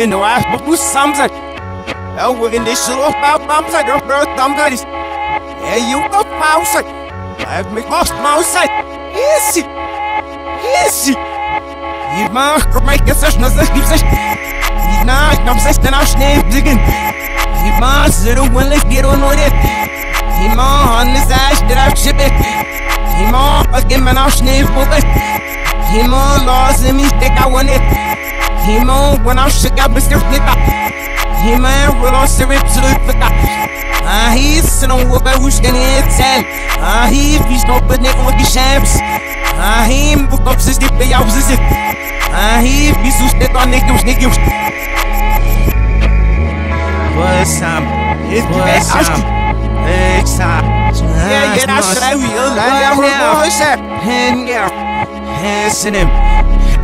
In the eyes, but who's something? Oh, we're in this little about thumbs at your first thumb guys. Yeah, you go mouse. I've made most mouse. Easy. Easy. You must make a session of this. You know, I'm saying I'm snake digging. You must zero when let's get on with it on this ash that I've ship it. He on this ash that I ship it. He again, man, snake for it. He lost in me, think I want it. He when I'm shook, I be still flip He man, roll on syrup to the flip Ah, he's sitting on what I wish can tell. Ah, he no but nigga with the shams. Ah, he book up the pay out is it. Ah, he so stick on niggas, niggas. What's up? It's what's up? Yeah, yeah, that's what I will. I will voice up. And yeah, handsome him.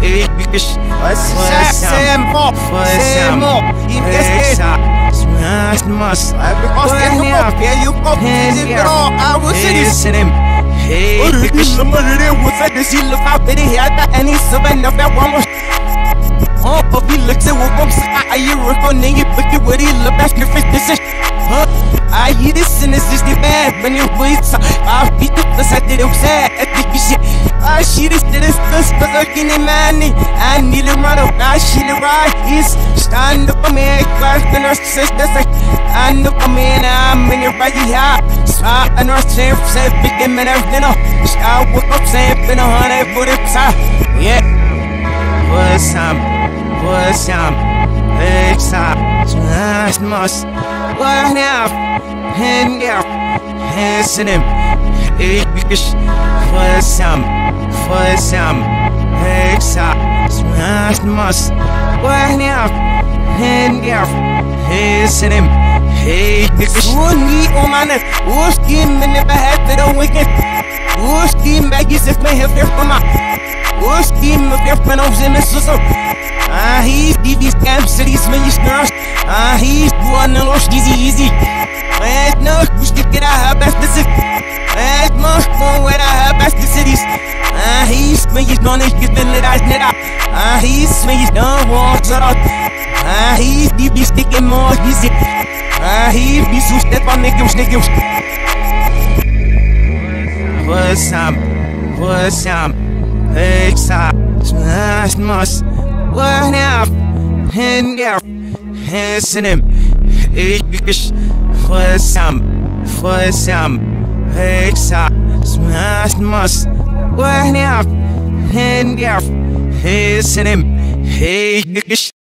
Ik bikish. What's up? Sam Pop. What's up? Exa. Smash must. Because you up. Yeah, you pop. I will see this. him. Hey. Somebody was at the seal of how they had that he's seven of that one was. Oh, he looks at what comes. I hear a nigga, but you would he look back your face. This is. I hear this and this is the bad when you wait. I beat the plus I did it. I think you shit. I see this to this plus but looking money. I need to run up. I see the right. It's stand up for me. Class the nurse says that's like I know for me and I'm in your body high. So I know saying say big man everything. I woke up saying been a hundred for the Yeah. What's up? What's up? Up. Smash must. What now? And hands in him. For some, for some. Hexa, smash must. What now? And hands in him. Hey, bikish. Wouldn't on my neck. What's game in the back to the weekend? What's game back? Is if my head from my. What's game of your friends in the sister? Ah, he's these camp cities, man, you snarls. Ah, he's one of those easy, easy. Man, no, we stick it out, best the city. Man, no, no, where I have best the cities. Ah, he's man, he's gonna get the lit eyes net up. Ah, he's man, he's done walks stop. Smash, must. What now? And yeah him. Ich for some, hexa, smash must, what now? And yeah, him. Hey,